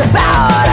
about.